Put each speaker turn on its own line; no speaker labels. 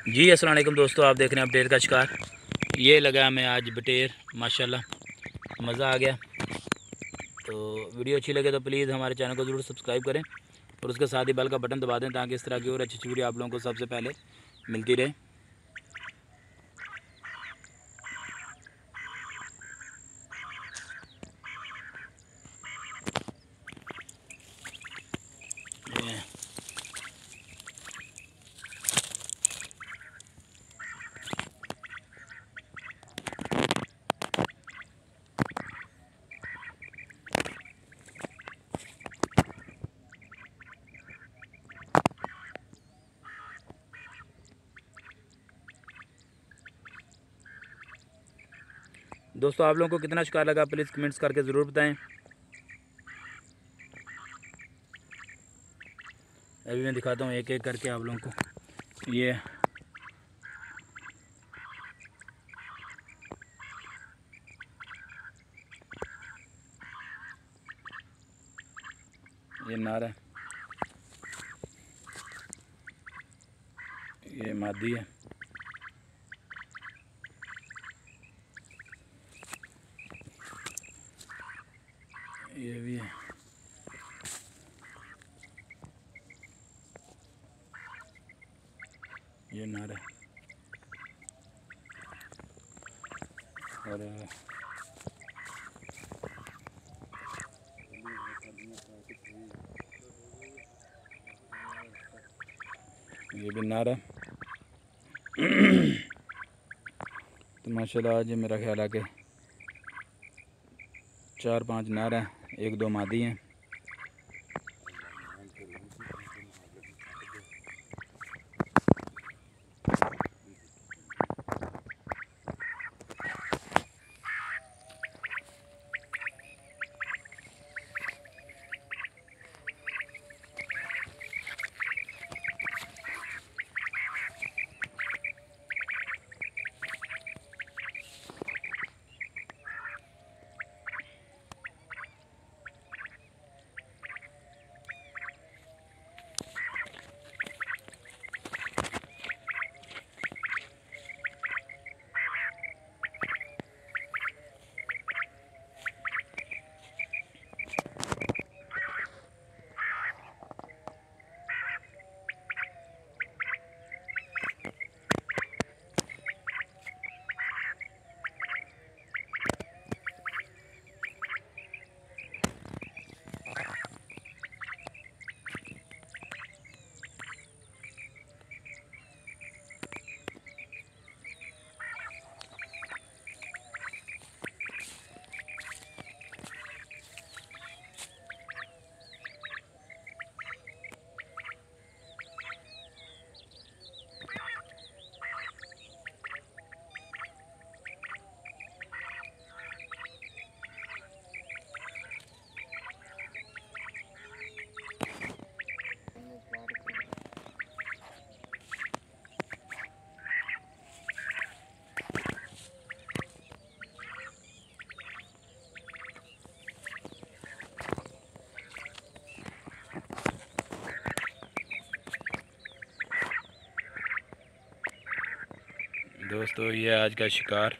जी, अस्सलाम वालेकुम दोस्तों, आप देख रहे हैं अपडेट का शिकार। ये लगा हमें आज बटेर, माशाल्लाह, मज़ा आ गया। तो वीडियो अच्छी लगे तो प्लीज़ हमारे चैनल को ज़रूर सब्सक्राइब करें और उसके साथ ही बेल का बटन दबा दें ताकि इस तरह की और अच्छी अच्छी वीडियो आप लोगों को सबसे पहले मिलती रहे। दोस्तों, आप लोगों को कितना शिकार लगा प्लीज़ कमेंट्स करके ज़रूर बताएँ। अभी मैं दिखाता हूँ एक एक करके आप लोगों को। ये ये नारा ये मादी है। ये भी है। ये नार। है और, ये भी नार। है तो माशाल्लाह, आज मेरा ख्याल है कि चार पाँच नर हैं एक दो मादी हैं। दोस्तों ये आज का शिकार।